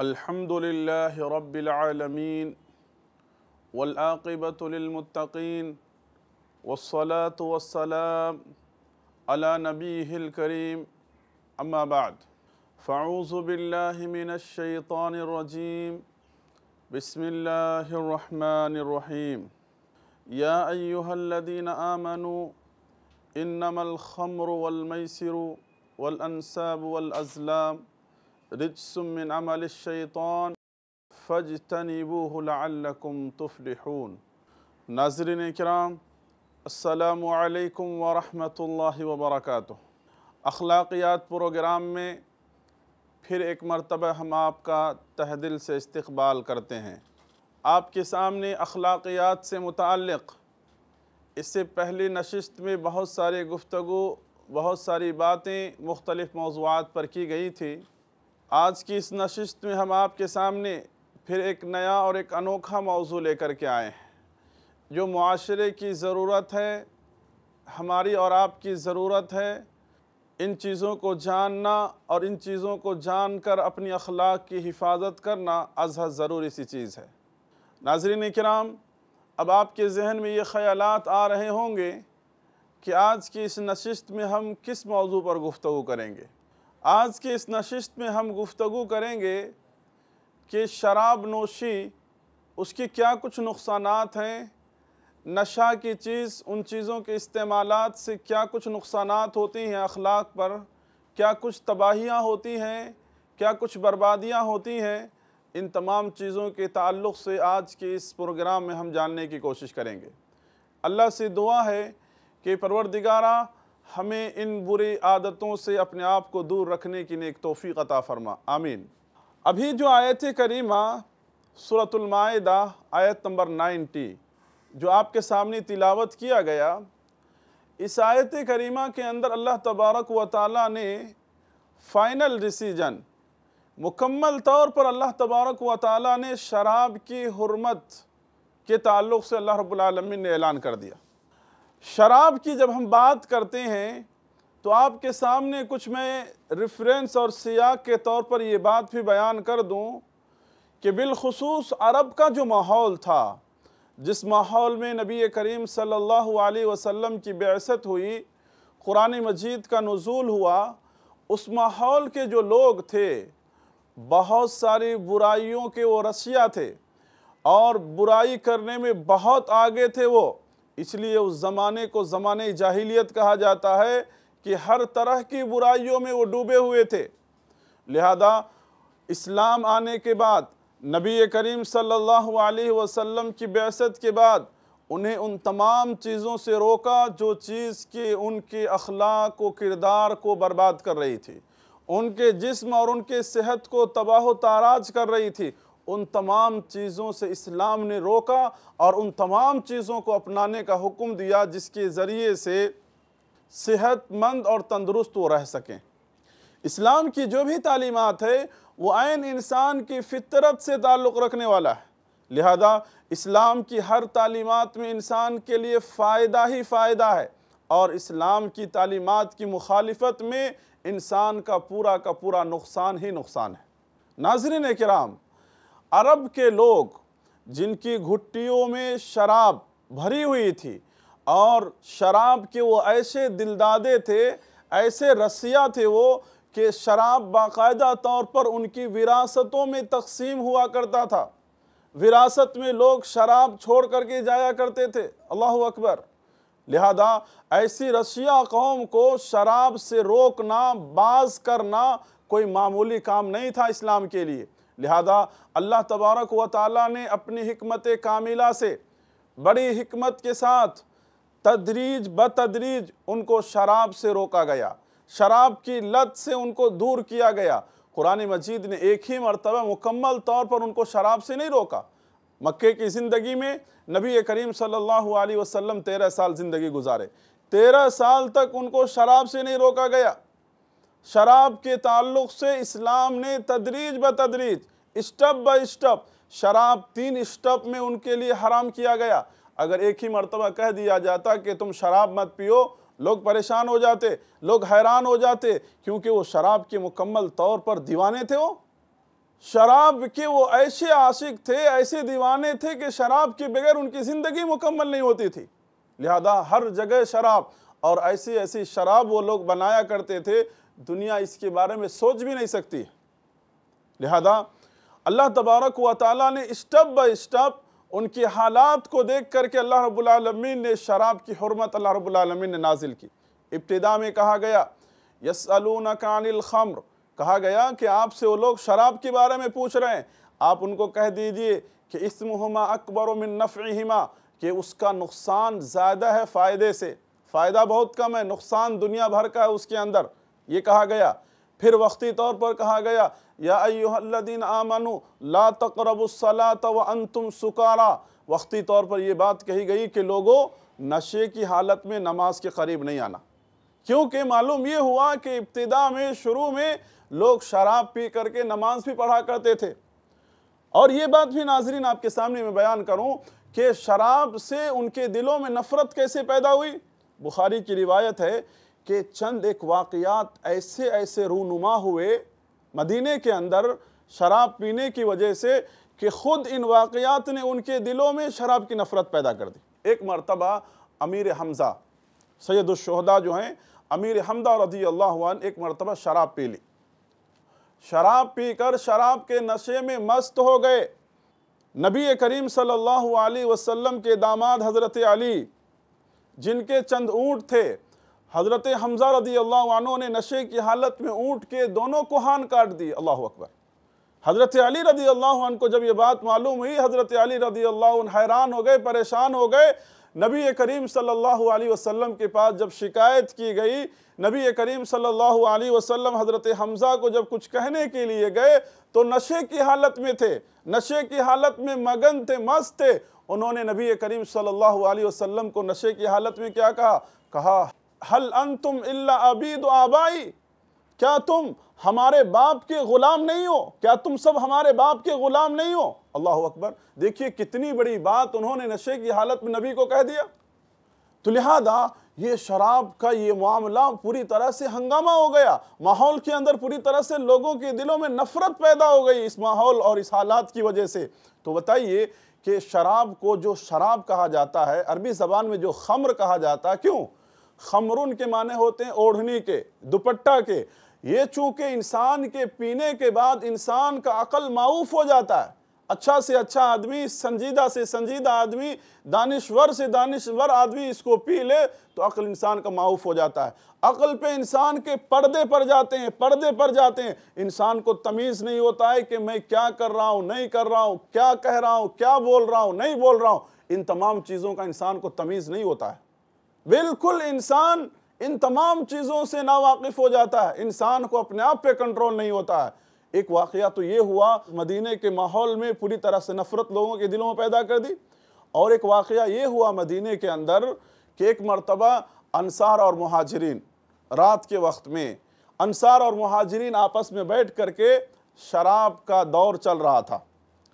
الحمد لله رب العالمين والعاقبة للمتقين والصلاة والسلام على نبيه الكريم. أما بعد فأعوذ بالله من الشيطان الرجيم. بسم الله الرحمن الرحيم. يا أيها الذين آمنوا إنما الخمر والميسر والأنساب والأزلام رجس من عمل الشیطان فاجتنبوه لعلكم تفلحون۔ ناظرین اکرام السلام علیکم ورحمۃ اللہ وبرکاتہ اخلاقیات پروگرام میں پھر ایک مرتبہ ہم آپ کا تہ دل سے استقبال کرتے ہیں۔ آپ کے سامنے اخلاقیات سے متعلق، اس سے پہلی نشست میں بہت سارے گفتگو، بہت ساری باتیں مختلف موضوعات پر کی گئی تھی آج کی اس نشست میں ہم آپ کے سامنے پھر ایک نیا اور ایک انوکھا موضوع لے کر کے آئے ہیں۔ جو معاشرے کی ضرورت ہے، ہماری اور آپ کی ضرورت ہے، ان چیزوں کو جاننا اور ان چیزوں کو جان کر اپنی اخلاق کی حفاظت کرنا ازحد ضروری سی چیز ہے۔ ناظرین کرام، اب آپ کے ذہن میں یہ خیالات آ رہے ہوں گے کہ آج کی اس نشست میں ہم کس موضوع پر گفتگو کریں گے۔ آج کی اس نشست میں ہم گفتگو کریں گے کہ شراب نوشی، اس کی کیا کچھ نقصانات ہیں؟ نشہ کی چیز، ان چیزوں کے استعمالات سے کیا کچھ نقصانات ہوتی ہیں اخلاق پر؟ کیا کچھ تباہیاں ہوتی ہیں؟ کیا کچھ بربادیاں ہوتی ہیں؟ ان تمام چیزوں کے تعلق سے آج کے اس پروگرام میں ہم جاننے کی کوشش کریں گے۔ اللہ سے دعا ہے کہ پروردگارہ ہمیں ان بری عادتوں سے اپنے آپ کو دور رکھنے کی نیک توفیق عطا فرما۔ آمین۔ ابھی جو آیت کریمہ سورة المائدہ آیت نمبر نائنٹی، جو آپ کے سامنے تلاوت کیا گیا، اس آیت کریمہ کے اندر اللہ تبارک و تعالیٰ نے فائنل ڈیسیجن، مکمل طور پر اللہ تبارک و تعالیٰ نے شراب کی حرمت کے تعلق سے اللہ رب العالمین نے اعلان کر دیا۔ شراب کی جب ہم بات کرتے ہیں، تو آپ کے سامنے کچھ میں ریفرنس اور سیاق کے طور پر یہ بات بھی بیان کر دوں کہ بالخصوص عرب کا جو ماحول تھا، جس ماحول میں نبی کریم صلی اللہ علیہ وسلم کی بعثت ہوئی، قرآن مجید کا نزول ہوا، اس ماحول کے جو لوگ تھے، بہت ساری برائیوں کے وہ رسیہ تھے اور برائی کرنے میں بہت آگے تھے وہ۔ اس لیے اس زمانے کو زمانے جاہلیت کہا جاتا ہے کہ ہر طرح کی برائیوں میں وہ ڈوبے ہوئے تھے۔ لہذا اسلام آنے کے بعد نبی کریم صلی اللہ علیہ وسلم کی بعثت کے بعد انہیں ان تمام چیزوں سے روکا جو چیز کہ ان کے اخلاق و کردار کو برباد کر رہی تھی۔ ان کے جسم اور ان کے صحت کو تباہ و تاراج کر رہی تھی۔ ان تمام چیزوں سے اسلام نے روکا اور ان تمام چیزوں کو اپنانے کا حکم دیا جس کے ذریعے سے صحت مند اور تندرست وہ رہ سکیں۔ اسلام کی جو بھی تعلیمات ہے وہ عین انسان کی فطرت سے تعلق رکھنے والا ہے۔ لہذا اسلام کی ہر تعلیمات میں انسان کے لیے فائدہ ہی فائدہ ہے اور اسلام کی تعلیمات کی مخالفت میں انسان کا پورا کا پورا نقصان ہی نقصان ہے۔ ناظرین کرام عرب کے لوگ جن کی گھٹیوں میں شراب بھری ہوئی تھی اور شراب کے وہ ایسے دلدادے تھے، ایسے رسیہ تھے وہ کہ شراب باقاعدہ طور پر ان کی وراثتوں میں تقسیم ہوا کرتا تھا۔ وراثت میں لوگ شراب چھوڑ کر کے جایا کرتے تھے۔ اللہ اکبر۔ لہذا ایسی رسیہ قوم کو شراب سے روکنا، باز کرنا کوئی معمولی کام نہیں تھا اسلام کے لیے۔ لہذا اللہ تبارک و تعالیٰ نے اپنی حکمت کاملہ سے بڑی حکمت کے ساتھ تدریج بتدریج ان کو شراب سے روکا گیا۔ شراب کی لت سے ان کو دور کیا گیا۔ قرآن مجید نے ایک ہی مرتبہ مکمل طور پر ان کو شراب سے نہیں روکا۔ مکے کی زندگی میں نبی کریم صلی اللہ علیہ وسلم تیرہ سال زندگی گزارے۔ تیرہ سال تک ان کو شراب سے نہیں روکا گیا۔ شراب کے تعلق سے اسلام نے تدریج بتدریج اسٹپ با اسٹپ شراب تین اسٹپ میں ان کے لیے حرام کیا گیا۔ اگر ایک ہی مرتبہ کہہ دیا جاتا کہ تم شراب مت پیو، لوگ پریشان ہو جاتے، لوگ حیران ہو جاتے، کیونکہ وہ شراب کے مکمل طور پر دیوانے تھے وہ۔ شراب کے وہ ایسے عاشق تھے، ایسے دیوانے تھے کہ شراب کے بغیر ان کی زندگی مکمل نہیں ہوتی تھی۔ لہذا ہر جگہ شراب اور ایسی ایسی شراب وہ لوگ بنایا کرتے تھے دنیا اس کے بارے میں سوچ بھی نہیں سکتی۔ لہذا اللہ تبارک و تعالیٰ نے اسٹپ با اسٹپ ان کی حالات کو دیکھ کر کے اللہ رب العالمین نے شراب کی حرمت اللہ رب العالمین نے نازل کی۔ ابتدا میں کہا گیا، یسألونک عن الخمر۔ کہا گیا کہ آپ سے وہ لوگ شراب کے بارے میں پوچھ رہے ہیں۔ آپ ان کو کہہ دیجیے کہ اسمہما اکبر من نفعہما، کہ اس کا نقصان زیادہ ہے فائدے سے۔ فائدہ بہت کم ہے، نقصان دنیا بھر کا ہے اس کے اندر۔ یہ کہا گیا۔ پھر وقتی طور پر کہا گیا، یا ایوہ الذین آمنوا لا تقربوا الصلاة وانتم سکارا۔ وقتی طور پر یہ بات کہی گئی کہ لوگوں، نشے کی حالت میں نماز کے قریب نہیں آنا۔ کیونکہ معلوم یہ ہوا کہ ابتدا میں، شروع میں لوگ شراب پی کر کے نماز بھی پڑھا کرتے تھے۔ اور یہ بات بھی ناظرین آپ کے سامنے میں بیان کروں کہ شراب سے ان کے دلوں میں نفرت کیسے پیدا ہوئی؟ بخاری کی روایت ہے کہ چند ایک واقعات ایسے ایسے رونما ہوئے مدینے کے اندر شراب پینے کی وجہ سے کہ خود ان واقعات نے ان کے دلوں میں شراب کی نفرت پیدا کر دی۔ ایک مرتبہ امیر حمزہ، سید الشہدہ جو ہیں، امیر حمدہ رضی اللہ عنہ ایک مرتبہ شراب پی لی۔ شراب پی کر شراب کے نشے میں مست ہو گئے۔ نبی کریم صلی اللہ علیہ وسلم کے داماد حضرت علی، جن کے چند اونٹ تھے حضرت حمزہ رضی اللہ عنہ نے نشے کی حالت میں اونٹ کے دونوں کوہان کاٹ دی اللہ اکبر۔ حضرت علی رضی اللہ عنہ کو جب یہ بات معلوم ہوئی، حضرت علی رضی اللہ عنہ حیران ہو گئے، پریشان ہو گئے۔ نبی کریم صلی اللہ علیہ وسلم کے پاس جب شکایت کی گئی، نبی کریم صلی اللہ علیہ وسلم حضرت حمزہ کو جب کچھ کہنے کے لیے گئے، تو نشے کی حالت میں تھے۔ نشے کی حالت میں مگن تھے، مست تھے۔ انہوں نے نبی کریم صلی اللہ علیہ وسلم کو نشے کی حالت میں کیا کہا؟ کہا حل انتم الا عبید و آبائی؟ کیا تم ہمارے باپ کے غلام نہیں ہو؟ کیا تم سب ہمارے باپ کے غلام نہیں ہو؟ اللہ اکبر، دیکھیے کتنی بڑی بات انہوں نے نشے کی حالت میں نبی کو کہہ دیا۔ تو لہذا یہ شراب کا یہ معاملہ پوری طرح سے ہنگامہ ہو گیا۔ ماحول کے اندر پوری طرح سے لوگوں کے دلوں میں نفرت پیدا ہو گئی اس ماحول اور اس حالات کی وجہ سے۔ تو بتائیے کہ شراب کو جو شراب کہا جاتا ہے، عربی زبان میں جو خمر کہا جاتا ہے، کیوں؟ خمرون کے معنی ہوتے ہیں اوڑھنی کے، دوپٹہ کے۔ یہ چونکہ انسان کے پینے کے بعد انسان کا عقل معوف ہو جاتا ہے۔ اچھا سے اچھا آدمی، سنجیدہ سے سنجیدہ آدمی، دانشور سے دانشور آدمی اس کو پی لے تو عقل انسان کا معوف ہو جاتا ہے۔ عقل پہ انسان کے پردے پر جاتے ہیں، پردے پر جاتے ہیں۔ انسان کو تمیز نہیں ہوتا ہے کہ میں کیا کر رہا ہوں، نہیں کر رہا ہوں، کیا کہہ رہا ہوں، کیا بول رہا ہوں، نہیں بول رہا ہوں۔ ان تمام چیزوں کا انسان کو تمیز نہیں ہوتا ہے۔ بالکل انسان ان تمام چیزوں سے ناواقف ہو جاتا ہے۔ انسان کو اپنے آپ پہ کنٹرول نہیں ہوتا ہے۔ ایک واقعہ تو یہ ہوا مدینہ کے ماحول میں پوری طرح سے نفرت لوگوں کے دلوں میں پیدا کر دی۔ اور ایک واقعہ یہ ہوا مدینہ کے اندر کہ ایک مرتبہ انصار اور مہاجرین رات کے وقت میں انصار اور مہاجرین آپس میں بیٹھ کر کے شراب کا دور چل رہا تھا۔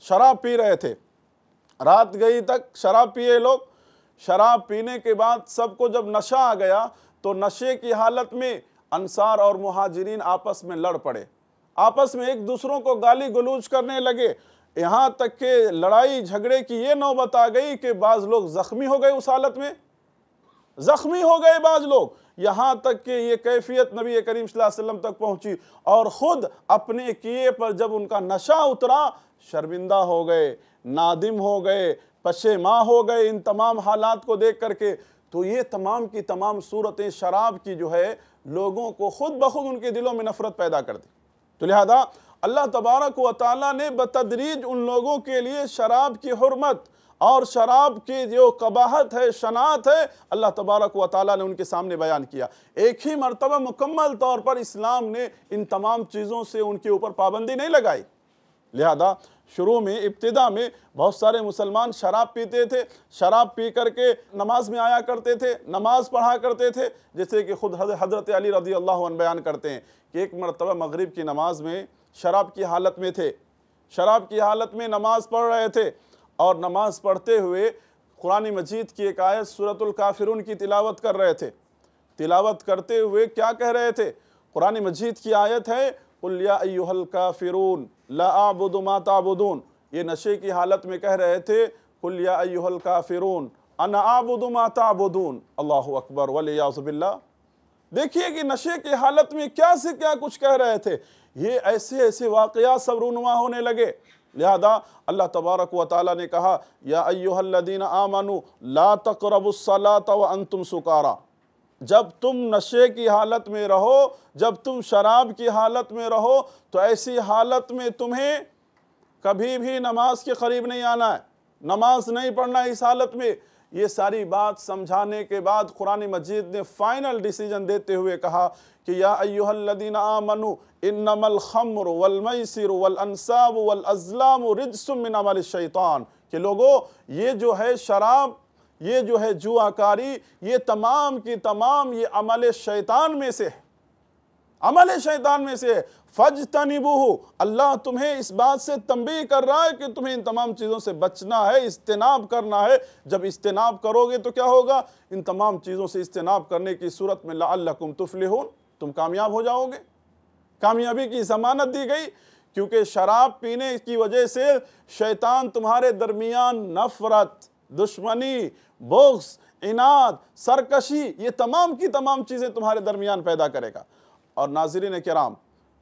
شراب پی رہے تھے۔ رات گئی تک شراب پیے لوگ۔ شراب پینے کے بعد سب کو جب نشہ آ گیا تو نشے کی حالت میں انصار اور مہاجرین آپس میں لڑ پڑے۔ آپس میں ایک دوسروں کو گالی گلوچ کرنے لگے۔ یہاں تک کہ لڑائی جھگڑے کی یہ نوبت آ گئی کہ بعض لوگ زخمی ہو گئے اس حالت میں۔ زخمی ہو گئے بعض لوگ۔ یہاں تک کہ یہ کیفیت نبی کریم صلی اللہ علیہ وسلم تک پہنچی اور خود اپنے کیے پر جب ان کا نشہ اترا، شرمندہ ہو گئے، نادم ہو گئے۔ پشے ماں ہو گئے ان تمام حالات کو دیکھ کر کے، تو یہ تمام کی تمام صورتیں شراب کی جو ہے، لوگوں کو خود بخود ان کے دلوں میں نفرت پیدا کر دی۔ تو لہذا اللہ تبارک و تعالیٰ نے بتدریج ان لوگوں کے لیے شراب کی حرمت اور شراب کی جو قباحت ہے شناعت ہے، اللہ تبارک و تعالیٰ نے ان کے سامنے بیان کیا۔ ایک ہی مرتبہ مکمل طور پر اسلام نے ان تمام چیزوں سے ان کے اوپر پابندی نہیں لگائی۔ لہذا شروع میں ابتدا میں بہت سارے مسلمان شراب پیتے تھے، شراب پی کر کے نماز میں آیا کرتے تھے، نماز پڑھا کرتے تھے، جیسے کہ خود حضرت علی رضی اللہ عنہ بیان کرتے ہیں کہ ایک مرتبہ مغرب کی نماز میں شراب کی حالت میں تھے۔ شراب کی حالت میں نماز پڑھ رہے تھے اور نماز پڑھتے ہوئے قرآن مجید کی ایک آیت سورة الکافرون کی تلاوت کر رہے تھے۔ تلاوت کرتے ہوئے کیا کہہ رہے تھے؟ قرآن مجید کی آیت ہے یا ایوہ الکافرون لا اعبد ما تعبدون۔ یہ نشے کی حالت میں کہہ رہے تھے، قل یا ایوہ الکافرون انا اعبد ما تعبدون۔ اللہ اکبر ولیعظ باللہ۔ دیکھیے کہ نشے کی حالت میں کیا سے کیا کچھ کہہ رہے تھے۔ یہ ایسے ایسے واقعات سب رونما ہونے لگے۔ لہذا اللہ تبارک و تعالی نے کہا، یا ایوہ الذین آمنوا، لا تقربوا الصلاة وانتم سکارا۔ جب تم نشے کی حالت میں رہو، جب تم شراب کی حالت میں رہو، تو ایسی حالت میں تمہیں کبھی بھی نماز کے قریب نہیں آنا ہے۔ نماز نہیں پڑھنا اس حالت میں۔ یہ ساری بات سمجھانے کے بعد قرآن مجید نے فائنل ڈیسیجن دیتے ہوئے کہا کہ یا ایوہ الذین آمنوا انما الخمر والمیسر والانساب والازلام رجس من عمل الشیطان۔ کہ لوگو، یہ جو ہے شراب یہ جو ہے جوا کاری یہ تمام کی تمام، یہ عمل شیطان میں سے ہے۔ عمل شیطان میں سے فَجْتَنِبُهُ اللہ تمہیں اس بات سے تنبیہ کر رہا ہے کہ تمہیں ان تمام چیزوں سے بچنا ہے استناب کرنا ہے۔ جب استناب کرو گے تو کیا ہوگا؟ ان تمام چیزوں سے استناب کرنے کی صورت میں لَعَلَّكُمْ تُفْلِحُونَ، تم کامیاب ہو جاؤ گے۔ کامیابی کی ضمانت دی گئی، کیونکہ شراب پینے کی وجہ سے شیطان تمہارے درمیان نفرت، دشمنی بغض، عناد، سرکشی، یہ تمام کی تمام چیزیں تمہارے درمیان پیدا کرے گا۔ اور ناظرین کرام،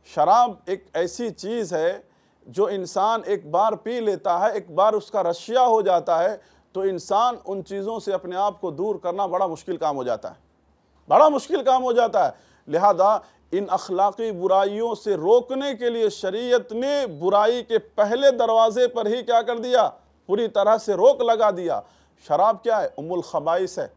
شراب ایک ایسی چیز ہے جو انسان ایک بار پی لیتا ہے، ایک بار اس کا رشیہ ہو جاتا ہے، تو انسان ان چیزوں سے اپنے آپ کو دور کرنا بڑا مشکل کام ہو جاتا ہے۔ بڑا مشکل کام ہو جاتا ہے۔ لہذا ان اخلاقی برائیوں سے روکنے کے لیے شریعت نے برائی کے پہلے دروازے پر ہی کیا کر دیا، پوری طرح سے روک لگا دیا۔ شراب کیا ہے؟ ام الخبائس ہے۔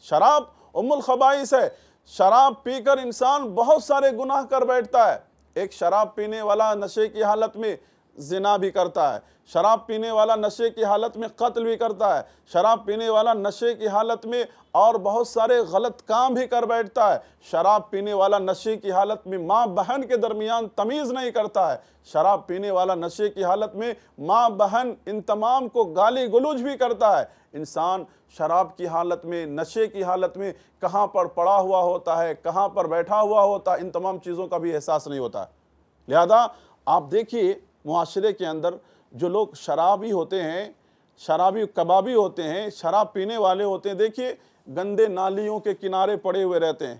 شراب ام الخبائس ہے۔ شراب پی کر انسان بہت سارے گناہ کر بیٹھتا ہے۔ ایک شراب پینے والا نشے کی حالت میں زنا بھی کرتا ہے۔ شراب پینے والا نشے کی حالت میں قتل بھی کرتا ہے۔ شراب پینے والا نشے کی حالت میں اور بہت سارے غلط کام بھی کر بیٹھتا ہے۔ شراب پینے والا نشے کی حالت میں ماں بہن کے درمیان تمیز نہیں کرتا ہے۔ شراب پینے والا نشے کی حالت میں ماں بہن ان تمام کو گالی گلوج بھی کرتا ہے۔ انسان شراب کی حالت میں، نشے کی حالت میں کہاں پر پڑا ہوا ہوتا ہے، کہاں پر بیٹھا ہوا ہوتا ہے، ان تمام چیزوں کا بھی احساس نہیں ہوتا۔ ہے لہذا آپ دیکھیے معاشرے کے اندر جو لوگ شرابی ہوتے ہیں، شرابی کبابی ہوتے ہیں، شراب پینے والے ہوتے ہیں، دیکھیے گندے نالیوں کے کنارے پڑے ہوئے رہتے ہیں،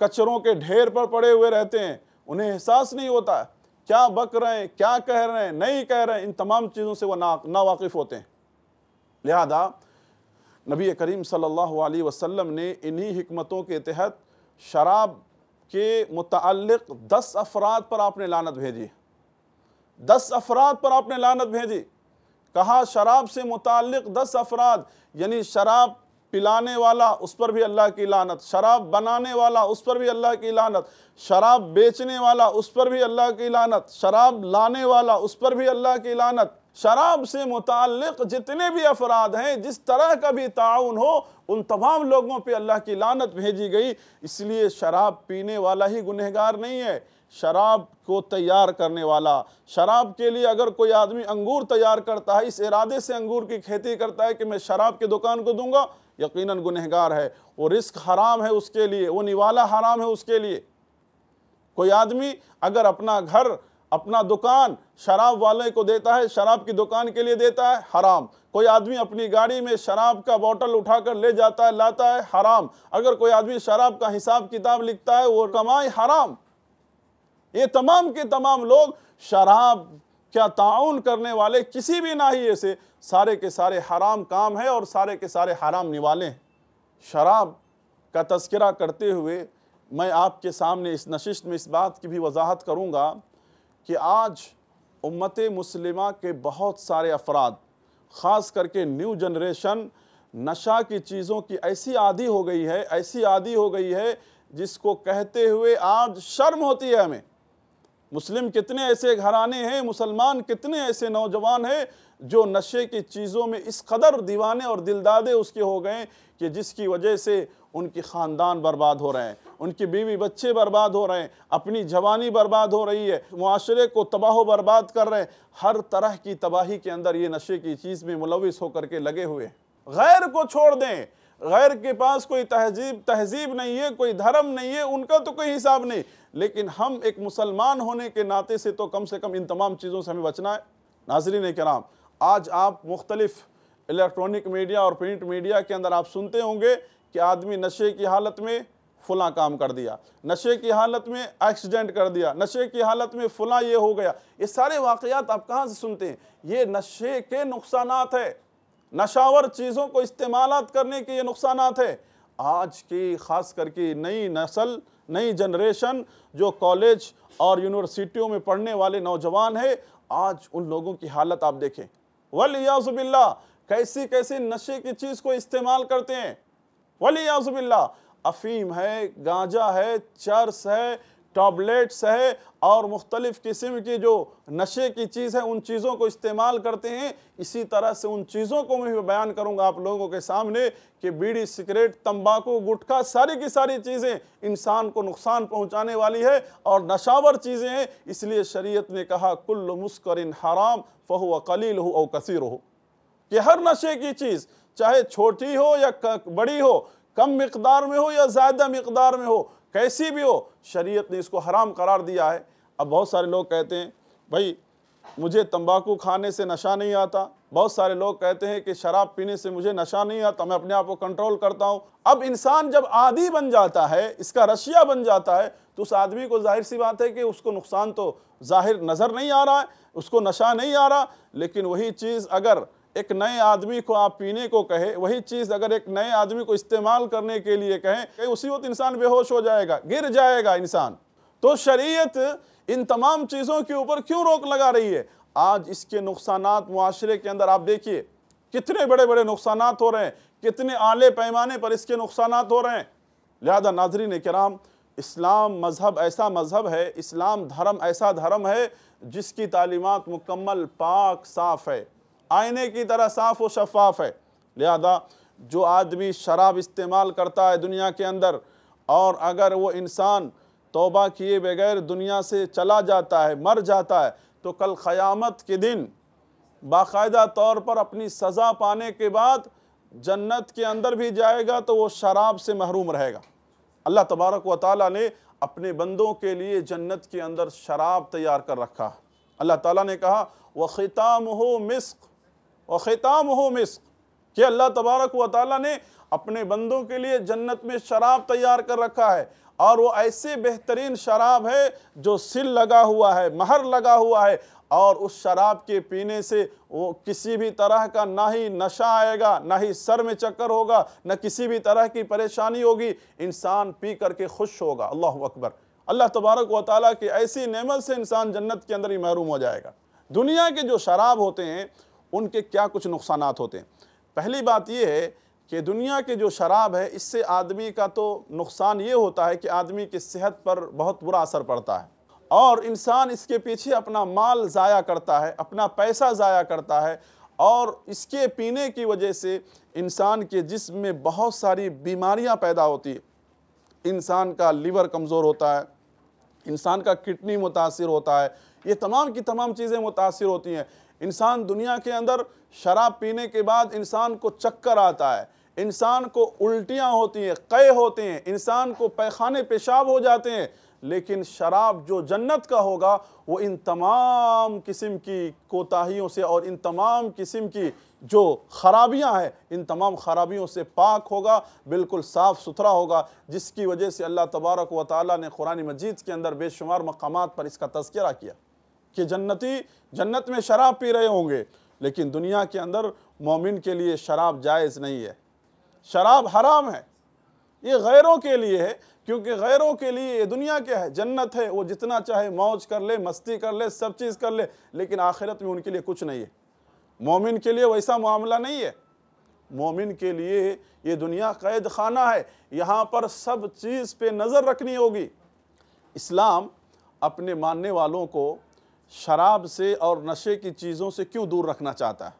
کچروں کے ڈھیر پر پڑے ہوئے رہتے ہیں، انہیں احساس نہیں ہوتا ہے کیا بک رہے ہیں، کیا کہہ رہے ہیں، نہیں کہہ رہے ہیں، ان تمام چیزوں سے وہ ناواقف ہوتے ہیں۔ لہذا نبی کریم صلی اللہ علیہ وسلم نے انہی حکمتوں کے تحت شراب کے متعلق دس افراد پر آپ نے لانت بھیجی۔ دس افراد پر آپ نے لانت بھیجی۔ کہا، شراب سے متعلق دس افراد یعنی شراب پلانے والا، اس پر بھی اللہ کی لانت شراب بنانے والا، اس پر بھی اللہ کی لانت شراب بیچنے والا، اس پر بھی اللہ کی لانت شراب لانے والا، اس پر بھی اللہ کی لانت شراب سے متعلق جتنے بھی افراد ہیں، جس طرح کا بھی تعاون ہو، ان تمام لوگوں پہ اللہ کی لانت بھیجی گئی۔ اس لیے شراب پینے والا ہی گنہگار نہیں ہے۔ شراب کو تیار کرنے والا۔ شراب کے لیے اگر کوئی آدمی انگور تیار کرتا ہے، اس ارادے سے انگور کی کھیتی کرتا ہے کہ میں شراب کے دکان کو دوں گا، یقیناً گنہگار ہے۔ وہ رزق حرام ہے اس کے لیے، وہ نوالا حرام ہے اس کے لیے۔ کوئی آدمی اگر اپنا گھر، اپنا دکان شراب والے کو دیتا ہے، شراب کی دکان کے لیے دیتا ہے، حرام۔ کوئی آدمی اپنی گاڑی میں شراب کا بوٹل اٹھا کر لے جاتا ہے، لاتا ہے، حرام۔ اگر کوئی آدمی شراب کا حساب کتاب لکھتا ہے، وہ کمائے حرام۔ یہ تمام کے تمام لوگ شراب کیا تعاون کرنے والے کسی بھی ناحیے سے سارے کے سارے حرام کام ہے اور سارے کے سارے حرام نوالے ہیں۔ شراب کا تذکرہ کرتے ہوئے میں آپ کے سامنے اس نشست میں اس بات کی بھی وضاحت کروں گا کہ آج امت مسلمہ کے بہت سارے افراد، خاص کر کے نیو جنریشن، نشہ کی چیزوں کی ایسی عادی ہو گئی ہے، ایسی عادی ہو گئی ہے جس کو کہتے ہوئے آج شرم ہوتی ہے ہمیں۔ مسلم کتنے ایسے گھرانے ہیں، مسلمان کتنے ایسے نوجوان ہیں جو نشے کی چیزوں میں اس قدر دیوانے اور دلدادے اس کے ہو گئے کہ جس کی وجہ سے ان کی خاندان برباد ہو رہے ہیں، ان کی بیوی بچے برباد ہو رہے ہیں، اپنی جوانی برباد ہو رہی ہے، معاشرے کو تباہ و برباد کر رہے ہیں۔ ہر طرح کی تباہی کے اندر یہ نشے کی چیز میں ملوث ہو کر کے لگے ہوئے غیر کو چھوڑ دیں۔ غیر کے پاس کوئی تہذیب تہذیب نہیں ہے، کوئی دھرم نہیں ہے، ان کا تو کوئی حساب نہیں۔ لیکن ہم ایک مسلمان ہونے کے ناطے سے تو کم سے کم ان تمام چیزوں سے ہمیں بچنا ہے۔ ناظرین کرام، آج آپ مختلف الیکٹرونک میڈیا اور پرنٹ میڈیا کے اندر آپ سنتے ہوں گے کہ آدمی نشے کی حالت میں فلاں کام کر دیا، نشے کی حالت میں ایکسیڈنٹ کر دیا، نشے کی حالت میں فلاں یہ ہو گیا۔ یہ سارے واقعات آپ کہاں سے سنتے ہیں؟ یہ نشے کے نقصانات ہے۔ نشاور چیزوں کو استعمالات کرنے کے یہ نقصانات ہے آج کی خاص کر کے نئی نسل، نئی جنریشن جو کالج اور یونیورسٹیوں میں پڑھنے والے نوجوان ہیں، آج ان لوگوں کی حالت آپ دیکھیں۔ وَلِيَعْزُ بِاللَّهِ۔ کیسی کیسی نشے کی چیز کو استعمال کرتے ہیں۔ وَلِيَعْزُ بِاللَّهِ۔ افیم ہے، گانجا ہے، چرس ہے ٹابلیٹس ہے اور مختلف قسم کی جو نشے کی چیز ہے ان چیزوں کو استعمال کرتے ہیں۔ اسی طرح سے ان چیزوں کو میں بیان کروں گا آپ لوگوں کے سامنے کہ بیڑی، سگریٹ، تمباکو، گٹکا، ساری کی ساری چیزیں انسان کو نقصان پہنچانے والی ہے اور نشاور چیزیں ہیں۔ اس لیے شریعت نے کہا، کل مسکرن حرام فہو قلیل ہو او کثیر ہو کہ ہر نشے کی چیز، چاہے چھوٹی ہو یا بڑی ہو، کم مقدار میں ہو یا زیادہ مقدار میں ہو کیسی بھی ہو، شریعت نے اس کو حرام قرار دیا ہے۔ اب بہت سارے لوگ کہتے ہیں، بھائی، مجھے تمباکو کھانے سے نشہ نہیں آتا۔ بہت سارے لوگ کہتے ہیں کہ شراب پینے سے مجھے نشہ نہیں آتا، میں اپنے آپ کو کنٹرول کرتا ہوں۔ اب انسان جب عادی بن جاتا ہے، اس کا رشیہ بن جاتا ہے، تو اس آدمی کو ظاہر سی بات ہے کہ اس کو نقصان تو ظاہر نظر نہیں آ رہا ہے، اس کو نشہ نہیں آ رہا۔ لیکن وہی چیز اگر ایک نئے آدمی کو آپ پینے کو کہے، وہی چیز اگر ایک نئے آدمی کو استعمال کرنے کے لیے کہیں، کہ اسی وقت انسان بے ہوش ہو جائے گا، گر جائے گا انسان۔ تو شریعت ان تمام چیزوں کے اوپر کیوں روک لگا رہی ہے؟ آج اس کے نقصانات معاشرے کے اندر آپ دیکھیے، کتنے بڑے بڑے نقصانات ہو رہے ہیں، کتنے اعلے پیمانے پر اس کے نقصانات ہو رہے ہیں۔ لہذا ناظرین کرام، اسلام مذہب ایسا مذہب ہے، اسلام دھرم ایسا دھرم ہے، جس کی تعلیمات مکمل پاک صاف ہے۔ آئینے کی طرح صاف و شفاف ہے۔ لہذا جو آدمی شراب استعمال کرتا ہے دنیا کے اندر اور اگر وہ انسان توبہ کیے بغیر دنیا سے چلا جاتا ہے، مر جاتا ہے، تو کل قیامت کے دن باقاعدہ طور پر اپنی سزا پانے کے بعد جنت کے اندر بھی جائے گا تو وہ شراب سے محروم رہے گا۔ اللہ تبارک و تعالیٰ نے اپنے بندوں کے لیے جنت کے اندر شراب تیار کر رکھا۔ اللہ تعالیٰ نے کہا، وَخِتَامُهُ مِسْقِ وختام ہو مسک کہ اللہ تبارک و تعالیٰ نے اپنے بندوں کے لیے جنت میں شراب تیار کر رکھا ہے۔ اور وہ ایسے بہترین شراب ہے جو سل لگا ہوا ہے، مہر لگا ہوا ہے۔ اور اس شراب کے پینے سے وہ کسی بھی طرح کا نہ ہی نشہ آئے گا، نہ ہی سر میں چکر ہوگا، نہ کسی بھی طرح کی پریشانی ہوگی۔ انسان پی کر کے خوش ہوگا۔ اللہ اکبر۔ اللہ تبارک و تعالیٰ کی ایسی نعمت سے انسان جنت کے اندر ہی محروم ہو جائے گا۔ دنیا کے جو شراب ہوتے ہیں ان کے کیا کچھ نقصانات ہوتے ہیں؟ پہلی بات یہ ہے کہ دنیا کے جو شراب ہے، اس سے آدمی کا تو نقصان یہ ہوتا ہے کہ آدمی کی صحت پر بہت برا اثر پڑتا ہے۔ اور انسان اس کے پیچھے اپنا مال ضائع کرتا ہے، اپنا پیسہ ضائع کرتا ہے۔ اور اس کے پینے کی وجہ سے انسان کے جسم میں بہت ساری بیماریاں پیدا ہوتی ہیں۔ انسان کا لیور کمزور ہوتا ہے، انسان کا کٹنی متاثر ہوتا ہے۔ یہ تمام کی تمام چیزیں متاثر ہوتی ہیں۔ انسان دنیا کے اندر شراب پینے کے بعد انسان کو چکر آتا ہے، انسان کو الٹیاں ہوتی ہیں، قے ہوتے ہیں، انسان کو پیخانے پیشاب ہو جاتے ہیں، لیکن شراب جو جنت کا ہوگا، وہ ان تمام قسم کی کوتاہیوں سے اور ان تمام قسم کی جو خرابیاں ہیں، ان تمام خرابیوں سے پاک ہوگا، بالکل صاف ستھرا ہوگا، جس کی وجہ سے اللہ تبارک و تعالیٰ نے قرآن مجید کے اندر بے شمار مقامات پر اس کا تذکرہ کیا۔ کہ جنتی جنت میں شراب پی رہے ہوں گے، لیکن دنیا کے اندر مومن کے لیے شراب جائز نہیں ہے۔ شراب حرام ہے۔ یہ غیروں کے لیے ہے، کیونکہ غیروں کے لیے یہ دنیا کیا ہے، جنت ہے، وہ جتنا چاہے موج کر لے، مستی کر لے، سب چیز کر لے، لیکن آخرت میں ان کے لیے کچھ نہیں ہے۔ مومن کے لیے ویسا معاملہ نہیں ہے۔ مومن کے لیے یہ دنیا قید خانہ ہے، یہاں پر سب چیز پہ نظر رکھنی ہوگی۔ اسلام اپنے ماننے والوں کو شراب سے اور نشے کی چیزوں سے کیوں دور رکھنا چاہتا ہے؟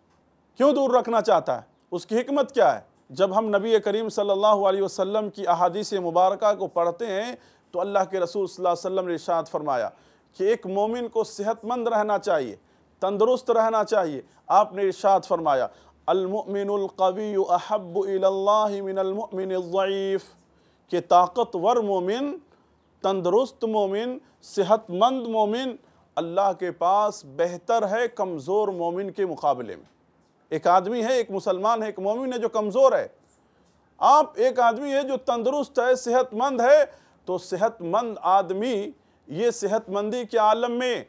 کیوں دور رکھنا چاہتا ہے؟ اس کی حکمت کیا ہے؟ جب ہم نبی کریم صلی اللہ علیہ وسلم کی احادیث مبارکہ کو پڑھتے ہیں، تو اللہ کے رسول صلی اللہ علیہ وسلم نے ارشاد فرمایا کہ ایک مومن کو صحت مند رہنا چاہیے، تندرست رہنا چاہیے۔ آپ نے ارشاد فرمایا، المؤمن القوی احب اللہ من المؤمن الضعیف کہ طاقتور مومن، تندرست مومن صحت مند مومن اللہ کے پاس بہتر ہے کمزور مومن کے مقابلے میں۔ ایک آدمی ہے، ایک مسلمان ہے، ایک مومن ہے جو کمزور ہے۔ آپ ایک آدمی ہے جو تندرست ہے صحت مند ہے، تو صحت مند آدمی یہ صحت مندی کے عالم میں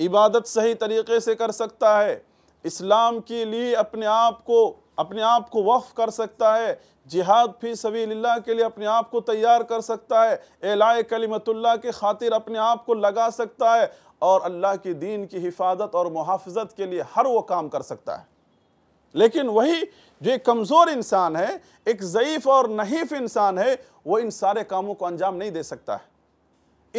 عبادت صحیح طریقے سے کر سکتا ہے۔ اسلام کے لیے اپنے آپ کو، اپنے آپ کو وقف کر سکتا ہے۔ جہاد فی سبیل اللہ کے لیے اپنے آپ کو تیار کر سکتا ہے۔ اعلاء کلمت اللہ کے خاطر اپنے آپ کو لگا سکتا ہے۔ اور اللہ کی دین کی حفاظت اور محافظت کے لیے ہر وہ کام کر سکتا ہے۔ لیکن وہی جو ایک کمزور انسان ہے، ایک ضعیف اور نحیف انسان ہے، وہ ان سارے کاموں کو انجام نہیں دے سکتا ہے۔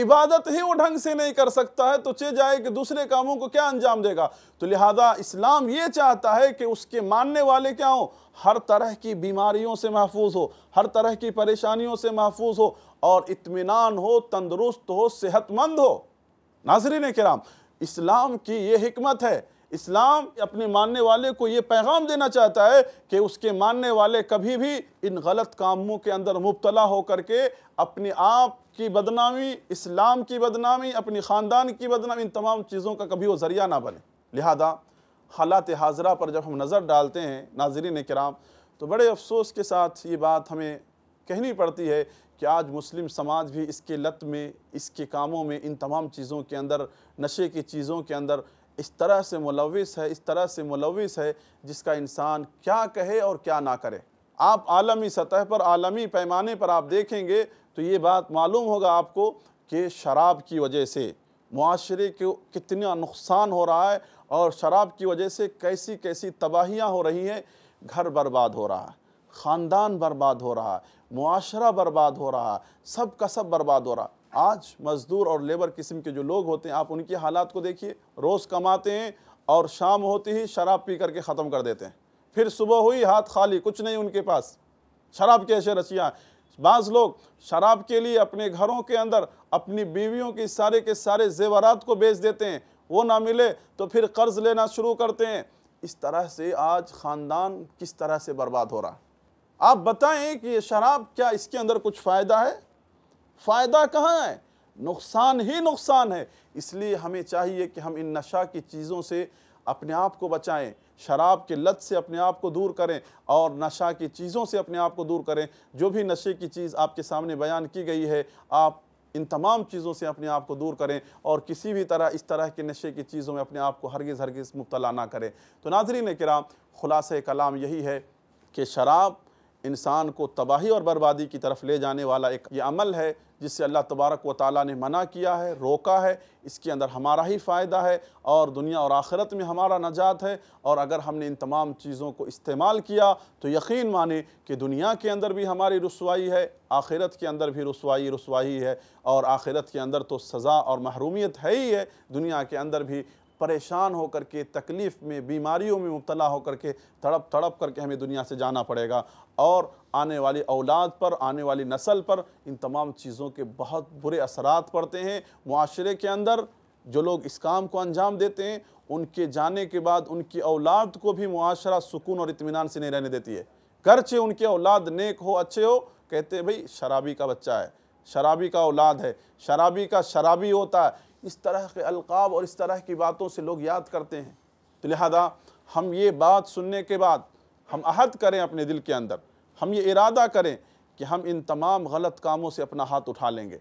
عبادت ہی وہ ڈھنگ سے نہیں کر سکتا ہے، تو چے جائے کہ دوسرے کاموں کو کیا انجام دے گا۔ تو لہذا اسلام یہ چاہتا ہے کہ اس کے ماننے والے کیا ہوں؟ ہر طرح کی بیماریوں سے محفوظ ہو، ہر طرح کی پریشانیوں سے محفوظ ہو اور اطمینان ہو، تندرست ہو صحت مند ہو۔ ناظرین کرام، اسلام کی یہ حکمت ہے۔ اسلام اپنے ماننے والے کو یہ پیغام دینا چاہتا ہے کہ اس کے ماننے والے کبھی بھی ان غلط کاموں کے اندر مبتلا ہو کر کے اپنے آپ کی بدنامی، اسلام کی بدنامی، اپنی خاندان کی بدنامی، ان تمام چیزوں کا کبھی وہ ذریعہ نہ بنے۔ لہذا حالات حاضرہ پر جب ہم نظر ڈالتے ہیں ناظرین کرام، تو بڑے افسوس کے ساتھ یہ بات ہمیں کہنی پڑتی ہے کہ آج مسلم سماج بھی اس کے لت میں، اس کے کاموں میں، ان تمام چیزوں کے اندر، نشے کی چیزوں کے اندر اس طرح سے ملوث ہے، اس طرح سے ملوث ہے، جس کا انسان کیا کہے اور کیا نہ کرے۔ آپ عالمی سطح پر، عالمی پیمانے پر آپ دیکھیں گے تو یہ بات معلوم ہوگا آپ کو کہ شراب کی وجہ سے معاشرے کو کتنا نقصان ہو رہا ہے اور شراب کی وجہ سے کیسی کیسی تباہیاں ہو رہی ہیں، گھر برباد ہو رہا ہے۔ خاندان برباد ہو رہا، معاشرہ برباد ہو رہا، سب کا سب برباد ہو رہا۔ آج مزدور اور لیبر قسم کے جو لوگ ہوتے ہیں، آپ ان کی حالات کو دیکھیے، روز کماتے ہیں اور شام ہوتی ہی شراب پی کر کے ختم کر دیتے ہیں۔ پھر صبح ہوئی، ہاتھ خالی، کچھ نہیں ان کے پاس۔ شراب کے ایسے رسیاں بعض لوگ شراب کے لیے اپنے گھروں کے اندر اپنی بیویوں کی سارے کے سارے زیورات کو بیچ دیتے ہیں۔ وہ نہ ملے تو پھر قرض لینا شروع کرتے ہیں۔ اس طرح سے آج خاندان کس طرح سے برباد ہو رہا؟ آپ بتائیں کہ یہ شراب کیا اس کے اندر کچھ فائدہ ہے؟ فائدہ کہاں ہے؟ نقصان ہی نقصان ہے۔ اس لیے ہمیں چاہیے کہ ہم ان نشہ کی چیزوں سے اپنے آپ کو بچائیں۔ شراب کے لت سے اپنے آپ کو دور کریں اور نشہ کی چیزوں سے اپنے آپ کو دور کریں۔ جو بھی نشے کی چیز آپ کے سامنے بیان کی گئی ہے، آپ ان تمام چیزوں سے اپنے آپ کو دور کریں اور کسی بھی طرح اس طرح کے نشے کی چیزوں میں اپنے آپ کو ہرگز ہرگز مبتلا نہ کریں۔ تو ناظرین کرام، خلاصہ کلام یہی ہے کہ شراب انسان کو تباہی اور بربادی کی طرف لے جانے والا ایک یہ عمل ہے، جس سے اللہ تبارک و تعالیٰ نے منع کیا ہے، روکا ہے، اس کے اندر ہمارا ہی فائدہ ہے اور دنیا اور آخرت میں ہمارا نجات ہے۔ اور اگر ہم نے ان تمام چیزوں کو استعمال کیا تو یقین مانے کہ دنیا کے اندر بھی ہماری رسوائی ہے، آخرت کے اندر بھی رسوائی رسوائی ہے۔ اور آخرت کے اندر تو سزا اور محرومیت ہے ہی ہے، دنیا کے اندر بھی پریشان ہو کر کے، تکلیف میں، بیماریوں میں مبتلا ہو کر کے تڑپ تڑپ کر کے ہمیں دنیا سے جانا پڑے گا۔ اور آنے والی اولاد پر، آنے والی نسل پر ان تمام چیزوں کے بہت برے اثرات پڑتے ہیں۔ معاشرے کے اندر جو لوگ اس کام کو انجام دیتے ہیں، ان کے جانے کے بعد ان کی اولاد کو بھی معاشرہ سکون اور اطمینان سے نہیں رہنے دیتی ہے۔ گرچہ ان کی اولاد نیک ہو، اچھے ہو، کہتے ہیں بھئی شرابی کا بچہ ہے، شرابی کا اولاد ہے، شرابی کا شرابی ہوتا ہے۔ اس طرح کے القاب اور اس طرح کی باتوں سے لوگ یاد کرتے ہیں۔ تو لہذا ہم یہ بات سننے کے بعد ہم عہد کریں اپنے دل کے اندر۔ ہم یہ ارادہ کریں کہ ہم ان تمام غلط کاموں سے اپنا ہاتھ اٹھا لیں گے۔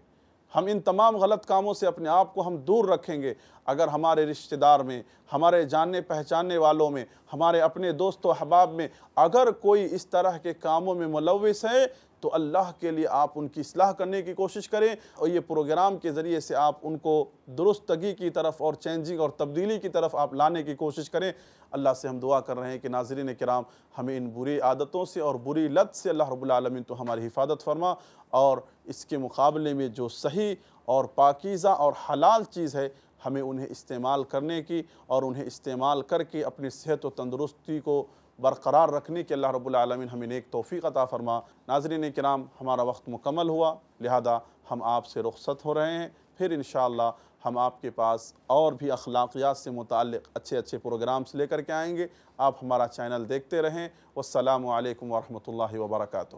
ہم ان تمام غلط کاموں سے اپنے آپ کو ہم دور رکھیں گے۔ اگر ہمارے رشتہ دار میں، ہمارے جاننے پہچاننے والوں میں، ہمارے اپنے دوست و احباب میں اگر کوئی اس طرح کے کاموں میں ملوث ہے تو اللہ کے لیے آپ ان کی اصلاح کرنے کی کوشش کریں اور یہ پروگرام کے ذریعے سے آپ ان کو درستگی کی طرف اور چینجنگ اور تبدیلی کی طرف آپ لانے کی کوشش کریں۔ اللہ سے ہم دعا کر رہے ہیں کہ ناظرین کرام، ہمیں ان بری عادتوں سے اور بری لت سے اللہ رب العالمین تو ہماری حفاظت فرما اور اس کے مقابلے میں جو صحیح اور پاکیزہ اور حلال چیز ہے، ہمیں انہیں استعمال کرنے کی اور انہیں استعمال کر کے اپنی صحت و تندرستی کو برقرار رکھنے کے اللہ رب العالمین ہمیں ایک توفیق عطا فرما۔ ناظرین کرام، ہمارا وقت مکمل ہوا، لہذا ہم آپ سے رخصت ہو رہے ہیں۔ پھر انشاءاللہ ہم آپ کے پاس اور بھی اخلاقیات سے متعلق اچھے اچھے پروگرامز لے کر کے آئیں گے۔ آپ ہمارا چینل دیکھتے رہیں۔ والسلام علیکم ورحمۃ اللہ وبرکاتہ۔